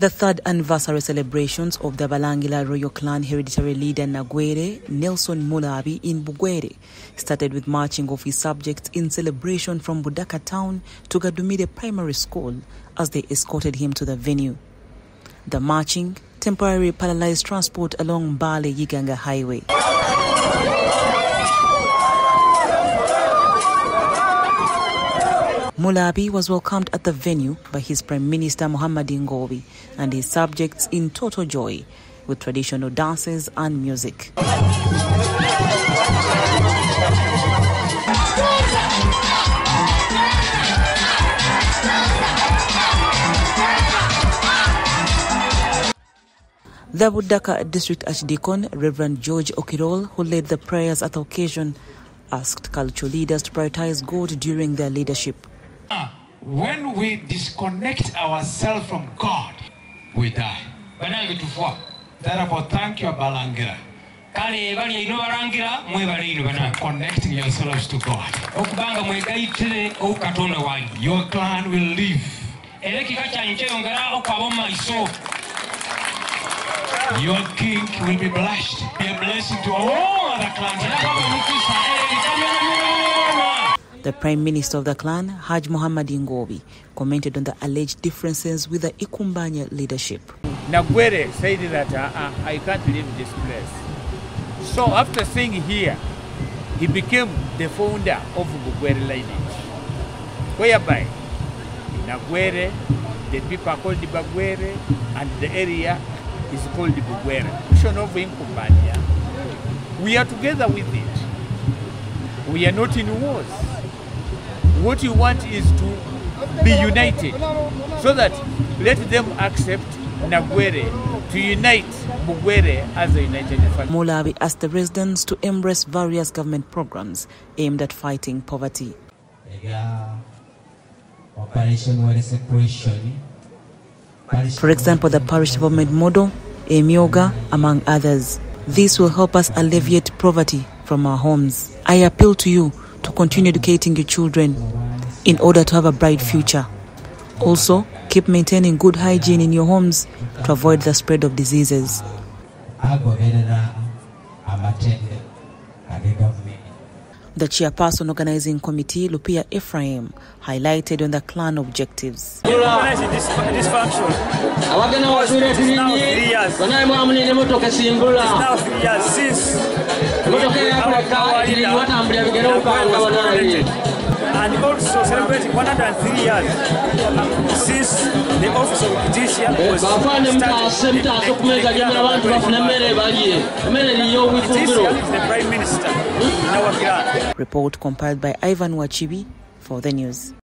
The third anniversary celebrations of the Balangira royal clan hereditary leader Nagwere Nelson Mulabi in Bugwere started with marching of his subjects in celebration from Budaka town to Gadumide Primary School as they escorted him to the venue. The marching temporarily paralyzed transport along Mbale Iganga Highway. Mulabi was welcomed at the venue by his Prime Minister Muhammad Ngobi and his subjects in total joy with traditional dances and music. The Budaka District Archdeacon, Reverend George Okirol, who led the prayers at the occasion, asked cultural leaders to prioritize God during their leadership. When we disconnect ourselves from God, we die. tufa Therefore, thank you, Balangira, kale bali ino balangira mwebale ino banange for connecting yourselves to God. okubanga mwegayitire oku katonda Your clan will live. era ekika kyanyu kyeyongera okwaba mu maiso Your king will be blessed. Be a blessing to all other clans. The Prime Minister of the clan, Haj Muhammad Ngobi, commented on the alleged differences with the Ikumbanya leadership. Nagwere said that uh, uh, I can't leave this place. So after staying here, he became the founder of Bugwere lineage, whereby Nagwere, the people are called Bagwere, and the area is called Bugwere. Mission of Ikumbanya. We are together with it. We are not in wars. What you want is to be united so that let them accept Nagwere to unite Bugwere as a united family. Mulabi asked the residents to embrace various government programs aimed at fighting poverty. ega operation were separation For example, the parish development model, Emyooga, among others. This will help us alleviate poverty from our homes. I appeal to you to continue educating your children in order to have a bright future. Also, keep maintaining good hygiene in your homes to avoid the spread of diseases. The chairperson organizing committee, Lupia Ephraim, highlighted on the clan objectives. abagenda wasuula tulinyi banaye mwamunene emotoka esimbula emotoka eyakulaka tiri watambulira bigere okukanga banaye and also celebrating 103 years since the office of judicial was bafaane mutaase mutaase okumeza gemera abantu bafuna emmere balye emmere liyo obwifumbiro Judicial is the prime minister in our clan. Report compiled by Ivan Wachibi for the news.